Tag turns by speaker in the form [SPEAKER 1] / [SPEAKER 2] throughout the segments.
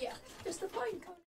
[SPEAKER 1] Yeah, just the pine cone.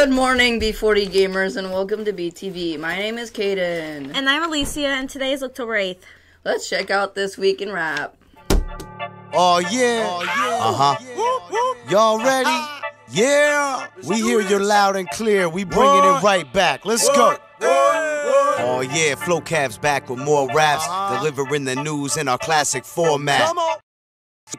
[SPEAKER 1] Good morning, B40 gamers, and welcome to BTV. My name is Kaden.
[SPEAKER 2] And I'm Alicia, and today is October 8th.
[SPEAKER 1] Let's check out this week in rap.
[SPEAKER 3] Oh yeah. Oh yeah. Uh huh. Y'all ready? Yeah. We hear you loud and clear. We bringing it right back. Let's go. Oh yeah, Flow Cab's back with more raps, delivering the news in our classic format.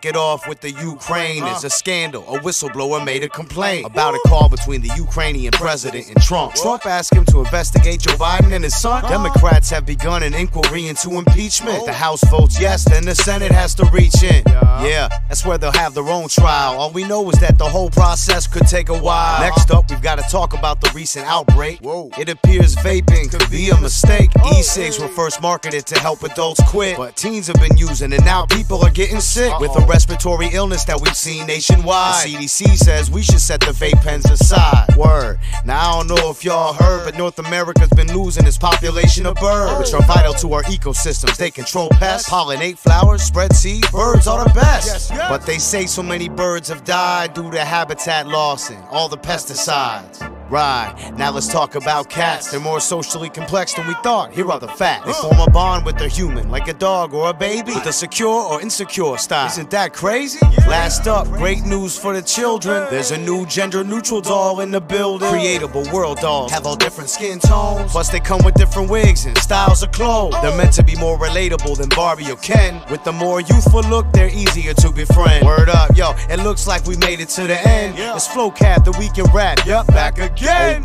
[SPEAKER 3] It off with the Ukraine. It's a scandal. A whistleblower made a complaint about a call between the Ukrainian president and Trump. Trump asked him to investigate Joe Biden and his son. Democrats have begun an inquiry into impeachment. The House votes yes, then the Senate has to reach in. Yeah, that's where they'll have their own trial. All we know is that the whole process could take a while. Next up, we've got to talk about the recent outbreak. It appears vaping could be a mistake. E-cigs were first marketed to help adults quit, but teens have been using, and now people are getting sick with a respiratory illness that we've seen nationwide. The CDC says we should set the vape pens aside. Word. Now I don't know if y'all heard, but North America's been losing its population of birds, which are vital to our ecosystems. They control pests, pollinate flowers, spread seed. Birds are the best. But they say so many birds have died due to habitat loss and all the pesticides. Right, now let's talk about cats. They're more socially complex than we thought. Here are the facts. They form a bond with their human, like a dog or a baby, with a secure or insecure style. Isn't that crazy? Last up, great news for the children. There's a new gender neutral doll in the building. Creatable world dolls have all different skin tones. Plus, they come with different wigs and styles of clothes. They're meant to be more relatable than Barbie or Ken. With the more youthful look, they're easier to befriend. Word up, yo, it looks like we made it to the end. It's Flow Cat, the weekend rap. Yup, back again. Okay.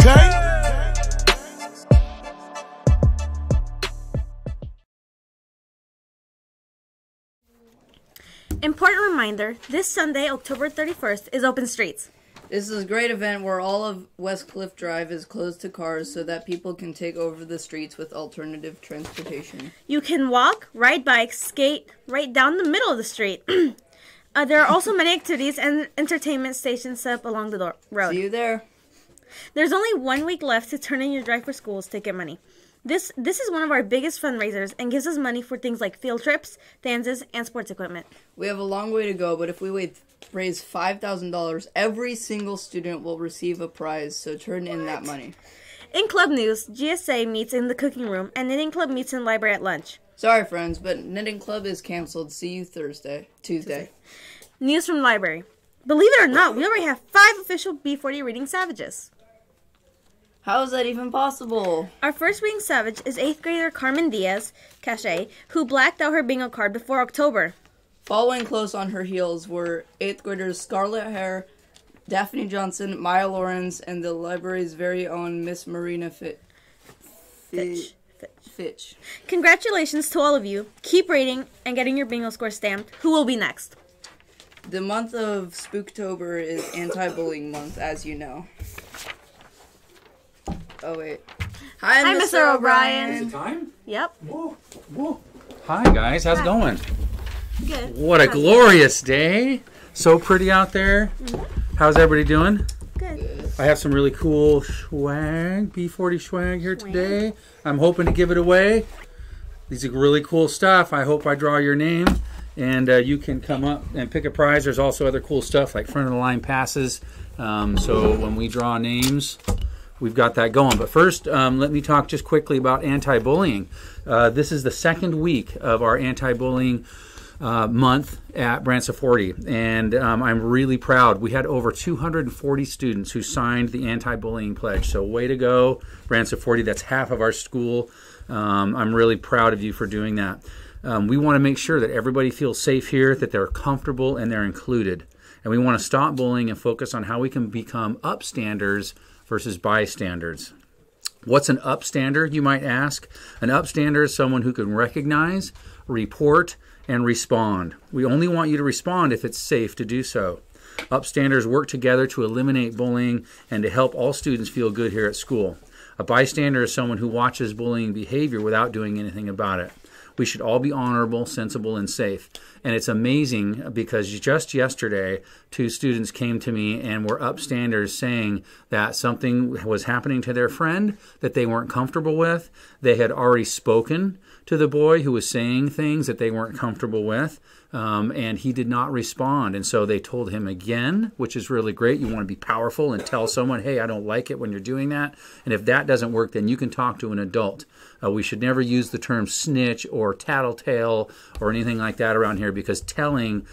[SPEAKER 2] Important reminder this Sunday, October 31st, is Open Streets.
[SPEAKER 1] This is a great event where all of West Cliff Drive is closed to cars so that people can take over the streets with alternative transportation.
[SPEAKER 2] You can walk, ride bikes, skate right down the middle of the street. uh, there are also many activities and entertainment stations set up along the door- road.
[SPEAKER 1] See you there.
[SPEAKER 2] There's only one week left to turn in your Drive for Schools ticket money. This this is one of our biggest fundraisers and gives us money for things like field trips, dances, and sports equipment.
[SPEAKER 1] We have a long way to go, but if we wait, raise $5,000, every single student will receive a prize, so turn in that money.
[SPEAKER 2] In club news, GSA meets in the cooking room and Knitting Club meets in library at lunch.
[SPEAKER 1] Sorry, friends, but Knitting Club is canceled. See you Thursday, Tuesday.
[SPEAKER 2] News from library. Believe it or not, we already have five official B40 reading savages.
[SPEAKER 1] How is that even possible?
[SPEAKER 2] Our first reading savage is 8th grader Carmen Diaz, Cache, who blacked out her bingo card before October.
[SPEAKER 1] Following close on her heels were 8th graders Scarlett Hare, Daphne Johnson, Maya Lawrence, and the library's very own Miss Marina Fit-
[SPEAKER 2] Fitch.
[SPEAKER 1] Fitch.
[SPEAKER 2] Congratulations to all of you. Keep rating and getting your bingo score stamped. Who will be next?
[SPEAKER 1] The month of Spooktober is anti-bullying month, as you know. Oh wait. Hi,
[SPEAKER 2] Hi,
[SPEAKER 1] Mr.
[SPEAKER 2] Mr.
[SPEAKER 1] O'Brien.
[SPEAKER 2] O'Brien.
[SPEAKER 4] Time?
[SPEAKER 2] Yep.
[SPEAKER 4] Whoa, whoa. Hi guys, how's it going?
[SPEAKER 2] Good.
[SPEAKER 4] What a glorious day! So pretty out there. How's everybody doing?
[SPEAKER 2] Good.
[SPEAKER 4] I have some really cool swag, B40 swag here today. I'm hoping to give it away. These are really cool stuff. I hope I draw your name and uh, you can come up and pick a prize. There's also other cool stuff like front of the line passes. Um, so when we draw names, we've got that going. But first, um, let me talk just quickly about anti bullying. Uh, this is the second week of our anti bullying uh, month at Branciforte, and um, I'm really proud. We had over 240 students who signed the anti-bullying pledge. So way to go, Branciforte. That's half of our school. Um, I'm really proud of you for doing that. Um, we want to make sure that everybody feels safe here, that they're comfortable and they're included. And we want to stop bullying and focus on how we can become upstanders versus bystanders. What's an upstander, you might ask? An upstander is someone who can recognize, report, and respond. We only want you to respond if it's safe to do so. Upstanders work together to eliminate bullying and to help all students feel good here at school. A bystander is someone who watches bullying behavior without doing anything about it. We should all be honorable, sensible, and safe. And it's amazing because just yesterday, two students came to me and were upstanders saying that something was happening to their friend that they weren't comfortable with. They had already spoken to the boy who was saying things that they weren't comfortable with. Um, and he did not respond. And so they told him again, which is really great. You want to be powerful and tell someone, hey, I don't like it when you're doing that. And if that doesn't work, then you can talk to an adult. Uh, we should never use the term snitch or tattletale or anything like that around here because telling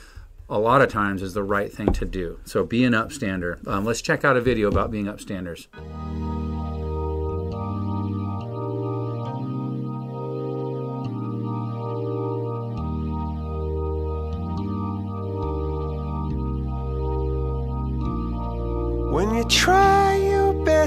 [SPEAKER 4] a lot of times is the right thing to do. So be an upstander. Um, let's check out a video about being upstanders.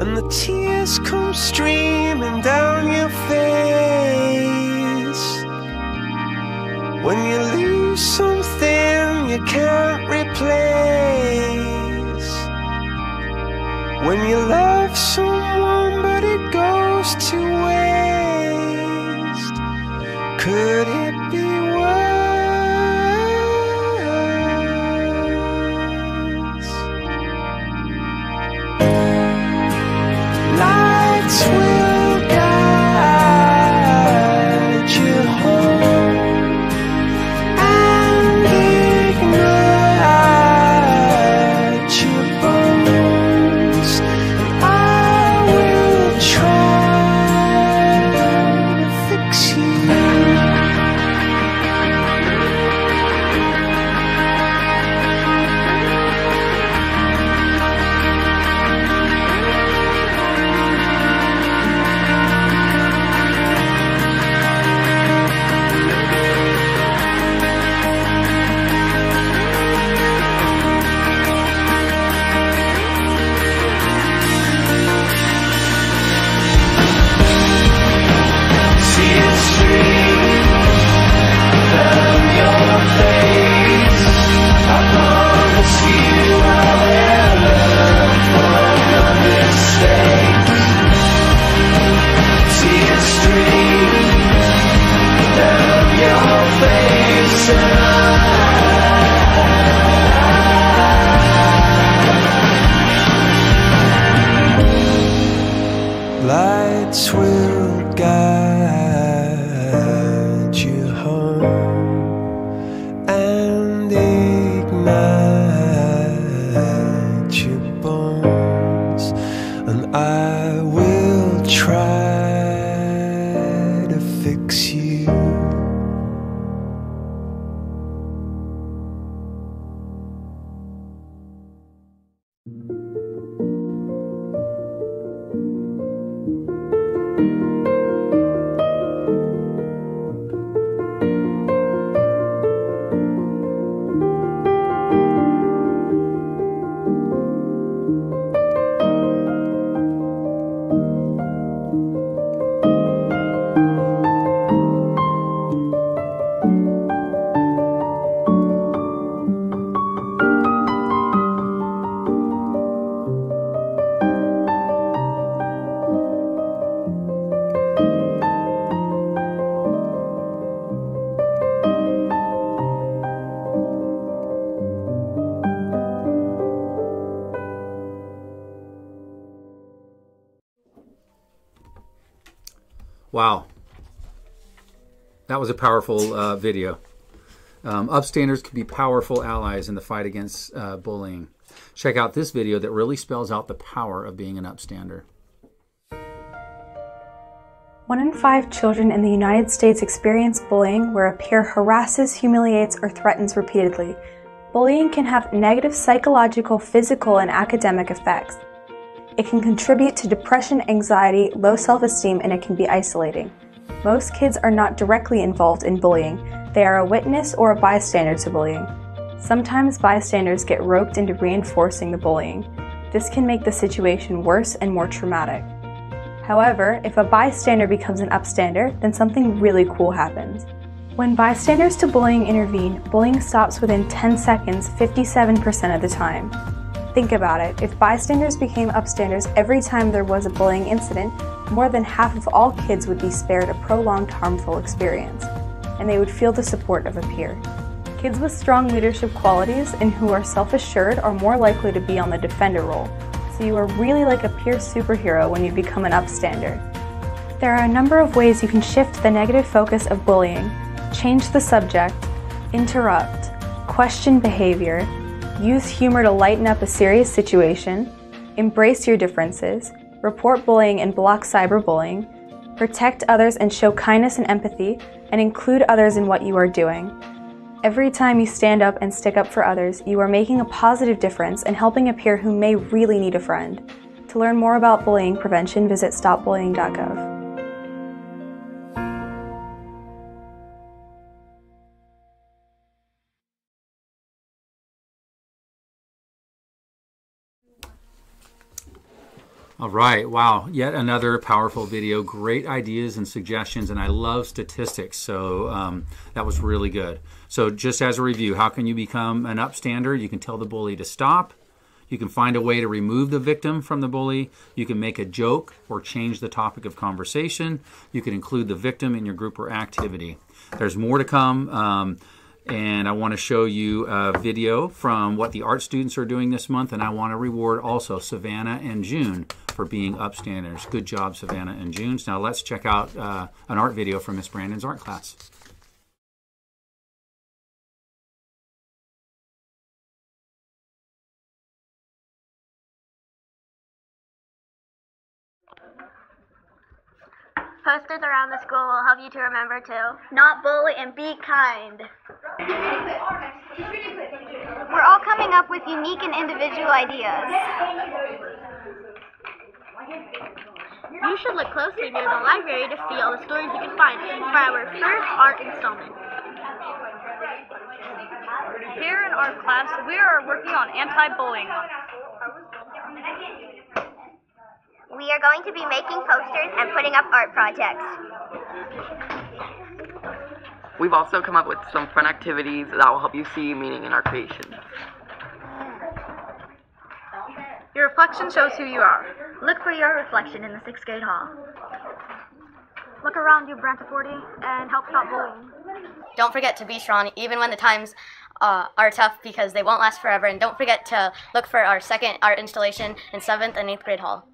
[SPEAKER 5] And the tears come streaming down your face. When you lose something you can't replace. When you love
[SPEAKER 4] was a powerful uh, video. Um, upstanders can be powerful allies in the fight against uh, bullying. Check out this video that really spells out the power of being an upstander.
[SPEAKER 6] One in five children in the United States experience bullying where a peer harasses, humiliates, or threatens repeatedly. Bullying can have negative psychological, physical, and academic effects. It can contribute to depression, anxiety, low self esteem, and it can be isolating. Most kids are not directly involved in bullying, they are a witness or a bystander to bullying. Sometimes bystanders get roped into reinforcing the bullying. This can make the situation worse and more traumatic. However, if a bystander becomes an upstander, then something really cool happens. When bystanders to bullying intervene, bullying stops within 10 seconds 57% of the time. Think about it. If bystanders became upstanders every time there was a bullying incident, more than half of all kids would be spared a prolonged harmful experience, and they would feel the support of a peer. Kids with strong leadership qualities and who are self assured are more likely to be on the defender role, so you are really like a peer superhero when you become an upstander. There are a number of ways you can shift the negative focus of bullying change the subject, interrupt, question behavior, use humor to lighten up a serious situation, embrace your differences, report bullying and block cyberbullying, protect others and show kindness and empathy, and include others in what you are doing. Every time you stand up and stick up for others, you are making a positive difference and helping a peer who may really need a friend. To learn more about bullying prevention, visit stopbullying.gov.
[SPEAKER 4] All right. Wow. Yet another powerful video. Great ideas and suggestions. And I love statistics. So um, that was really good. So, just as a review, how can you become an upstander? You can tell the bully to stop. You can find a way to remove the victim from the bully. You can make a joke or change the topic of conversation. You can include the victim in your group or activity. There's more to come. Um, and I want to show you a video from what the art students are doing this month, and I want to reward also Savannah and June for being upstanders. Good job, Savannah and June. Now let's check out uh, an art video from Miss Brandon's art class.
[SPEAKER 7] Posters around the school will help you to remember to not bully and be kind. We're all coming up with unique and individual ideas. You should look closely near the library to see all the stories you can find for our first art installment.
[SPEAKER 8] Here in art class, we are working on anti-bullying.
[SPEAKER 7] We are going to be making posters and putting up art projects.
[SPEAKER 9] We've also come up with some fun activities that will help you see meaning in our creations.
[SPEAKER 8] Your reflection shows who you are.
[SPEAKER 7] Look for your reflection in the sixth grade hall.
[SPEAKER 8] Look around you, Branciforte, and help stop bullying.
[SPEAKER 10] Don't forget to be strong even when the times uh, are tough because they won't last forever. And don't forget to look for our second art installation in seventh and eighth grade hall.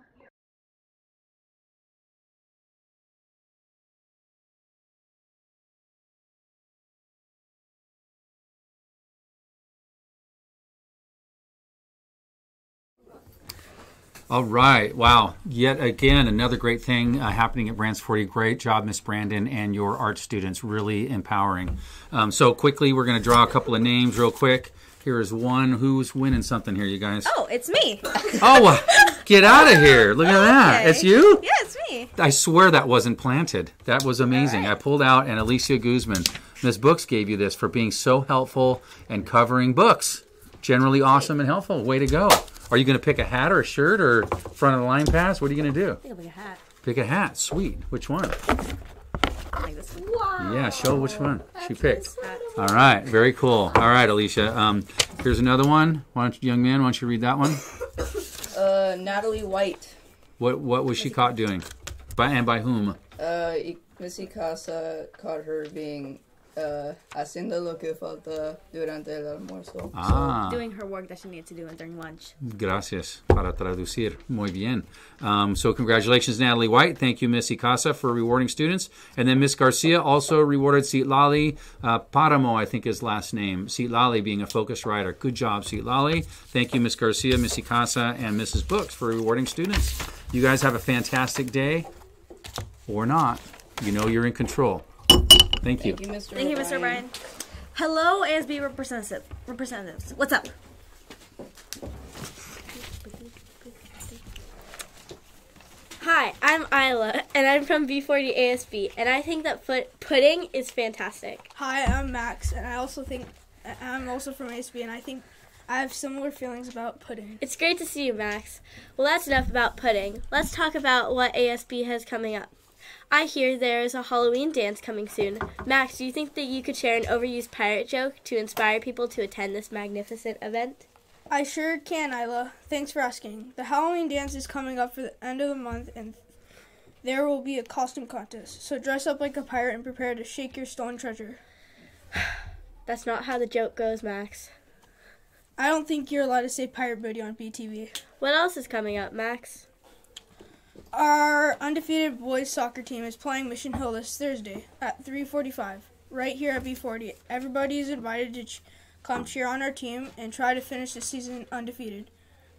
[SPEAKER 4] All right. Wow. Yet again, another great thing uh, happening at Branciforte. Great job, Miss Brandon, and your art students. Really empowering. Um, so, quickly, we're going to draw a couple of names real quick. Here is one who's winning something here, you guys.
[SPEAKER 2] Oh, it's me.
[SPEAKER 4] Oh, uh, get out of here. Look at that. It's you?
[SPEAKER 2] Yeah, it's me.
[SPEAKER 4] I swear that wasn't planted. That was amazing. I pulled out, and Alicia Guzman, Miss Books gave you this for being so helpful and covering books. Generally awesome and helpful. Way to go. Are you going to pick a hat or a shirt or front of the line pass? What are you going to do?
[SPEAKER 2] I think I'll pick a hat.
[SPEAKER 4] Pick a hat. Sweet. Which one?
[SPEAKER 2] Like this.
[SPEAKER 4] Yeah, show which one she picked. All right, very cool. All right, Alicia. Um, here's another one. Why don't you, young man? Why don't you read that one?
[SPEAKER 1] Uh, Natalie White.
[SPEAKER 4] What What was she caught doing? By and by whom?
[SPEAKER 1] Uh, y- Missy Casa caught her being uh, haciendo lo que falta durante el almuerzo.
[SPEAKER 4] Ah.
[SPEAKER 2] Doing her work that she needs to do during lunch.
[SPEAKER 4] Gracias para traducir. Muy bien. Um, so congratulations, Natalie White. Thank you, Miss Icasa, for rewarding students. And then Miss Garcia also rewarded Lali uh, Paramo, I think his last name. Lali being a focus writer. Good job, Lali. Thank you, Miss Garcia, Miss Icasa, and Mrs. Books for rewarding students. You guys have a fantastic day. Or not. You know you're in control. Thank you.
[SPEAKER 1] Thank you, Mr.
[SPEAKER 2] Thank you, Mr. O'Brien. Hello, ASB representative. Representatives. What's up?
[SPEAKER 11] Hi, I'm Isla, and I'm from B40 ASB, and I think that foot pudding is fantastic.
[SPEAKER 12] Hi, I'm Max, and I also think I'm also from ASB, and I think I have similar feelings about pudding.
[SPEAKER 11] It's great to see you, Max. Well, that's enough about pudding. Let's talk about what ASB has coming up. I hear there is a Halloween dance coming soon. Max, do you think that you could share an overused pirate joke to inspire people to attend this magnificent event?
[SPEAKER 12] I sure can, Isla. Thanks for asking. The Halloween dance is coming up for the end of the month, and there will be a costume contest. So dress up like a pirate and prepare to shake your stolen treasure.
[SPEAKER 11] That's not how the joke goes, Max.
[SPEAKER 12] I don't think you're allowed to say pirate booty on BTV.
[SPEAKER 11] What else is coming up, Max?
[SPEAKER 12] Our undefeated boys soccer team is playing Mission Hill this Thursday at 3:45, right here at B40. Everybody is invited to ch- come cheer on our team and try to finish the season undefeated.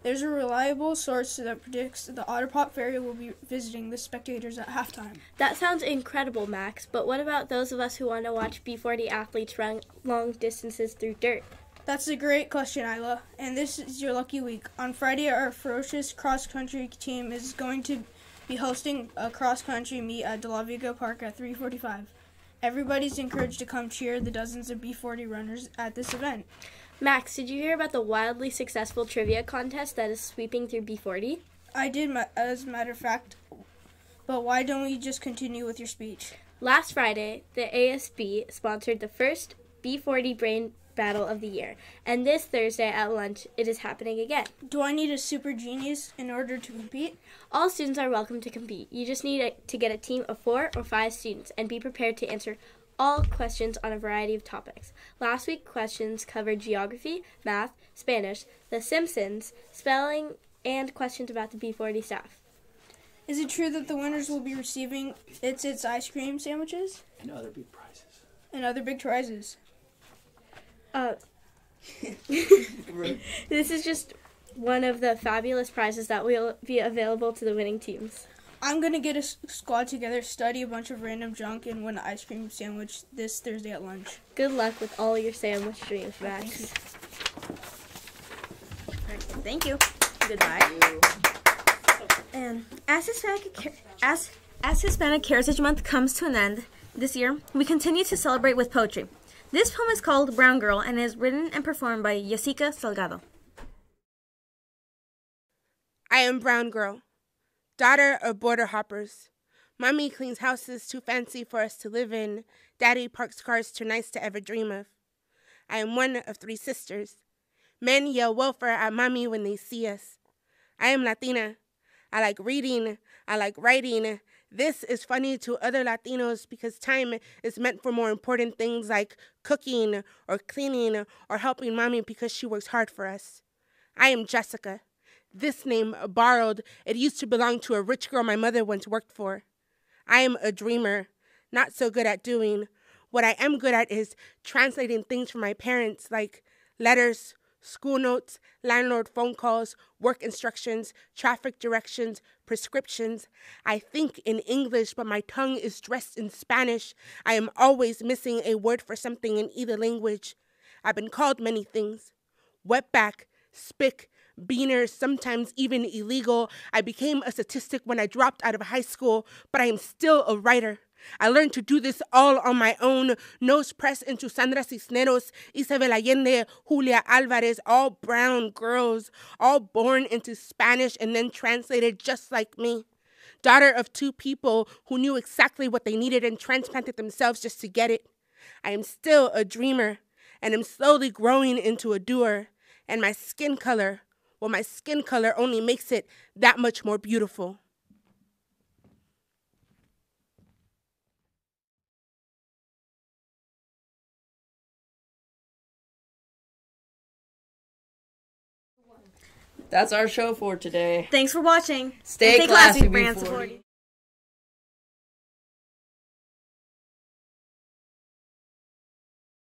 [SPEAKER 12] There's a reliable source that predicts the Otter Pop Ferry will be visiting the spectators at halftime.
[SPEAKER 11] That sounds incredible, Max, but what about those of us who want to watch B40 athletes run long distances through dirt?
[SPEAKER 12] That's a great question, Isla. And this is your lucky week. On Friday, our ferocious cross country team is going to be hosting a cross country meet at DeLaveaga Park at 3:45. Everybody's encouraged to come cheer the dozens of B40 runners at this event.
[SPEAKER 11] Max, did you hear about the wildly successful trivia contest that is sweeping through B40?
[SPEAKER 12] I did, as a matter of fact. But why don't we just continue with your speech?
[SPEAKER 11] Last Friday, the ASB sponsored the first B40 Brain Battle of the year, and this Thursday at lunch, it is happening again.
[SPEAKER 12] Do I need a super genius in order to compete?
[SPEAKER 11] All students are welcome to compete. You just need a, to get a team of four or five students and be prepared to answer all questions on a variety of topics. Last week, questions covered geography, math, Spanish, The Simpsons, spelling, and questions about the B40 staff.
[SPEAKER 12] Is it true that the winners will be receiving It's It's ice cream sandwiches
[SPEAKER 4] And other big prizes.
[SPEAKER 12] and other big prizes?
[SPEAKER 11] Uh, this is just one of the fabulous prizes that will be available to the winning teams.
[SPEAKER 12] I'm gonna get a s- squad together, study a bunch of random junk, and win an ice cream sandwich this Thursday at lunch.
[SPEAKER 11] Good luck with all your sandwich dreams, Max.
[SPEAKER 2] Thank you. Goodbye. And as Hispanic as as Hispanic Heritage Month comes to an end this year, we continue to celebrate with poetry. This poem is called Brown Girl and is written and performed by Jessica Salgado.
[SPEAKER 13] I am Brown Girl, daughter of border hoppers. Mommy cleans houses too fancy for us to live in. Daddy parks cars too nice to ever dream of. I am one of three sisters. Men yell welfare at mommy when they see us. I am Latina. I like reading. I like writing. This is funny to other Latinos because time is meant for more important things like cooking or cleaning or helping mommy because she works hard for us. I am Jessica. This name, borrowed, it used to belong to a rich girl my mother once worked for. I am a dreamer, not so good at doing. What I am good at is translating things for my parents, like letters, school notes, landlord phone calls, work instructions, traffic directions, prescriptions. I think in English, but my tongue is dressed in Spanish. I am always missing a word for something in either language. I've been called many things wetback, spick, beaner, sometimes even illegal. I became a statistic when I dropped out of high school, but I am still a writer. I learned to do this all on my own. Nose press into Sandra Cisneros, Isabel Allende, Julia Alvarez, all brown girls, all born into Spanish and then translated just like me. Daughter of two people who knew exactly what they needed and transplanted themselves just to get it. I am still a dreamer and am slowly growing into a doer. And my skin color, well, my skin color only makes it that much more beautiful.
[SPEAKER 1] That's our show for today.
[SPEAKER 2] Thanks for watching.
[SPEAKER 1] Stay
[SPEAKER 2] And
[SPEAKER 1] classy,
[SPEAKER 2] brand
[SPEAKER 1] B40.
[SPEAKER 2] supporting.